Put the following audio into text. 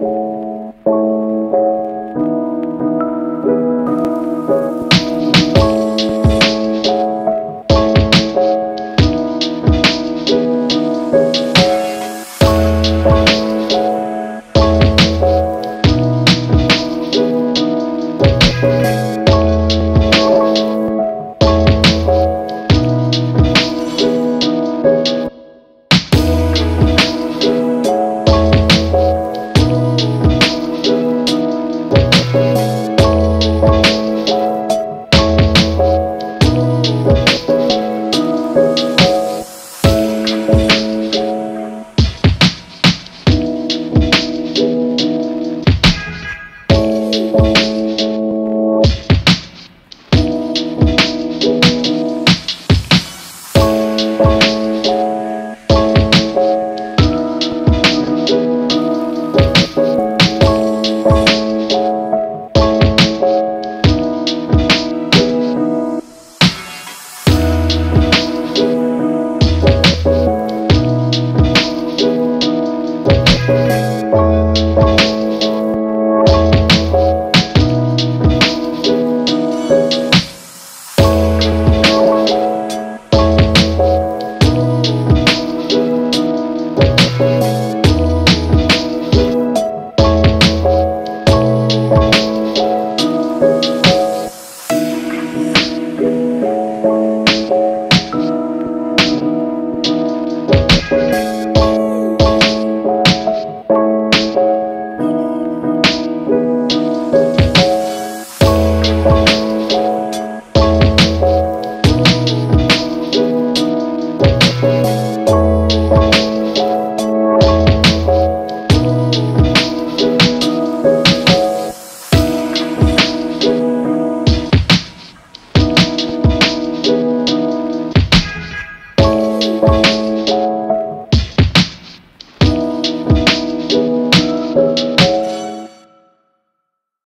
you Bye.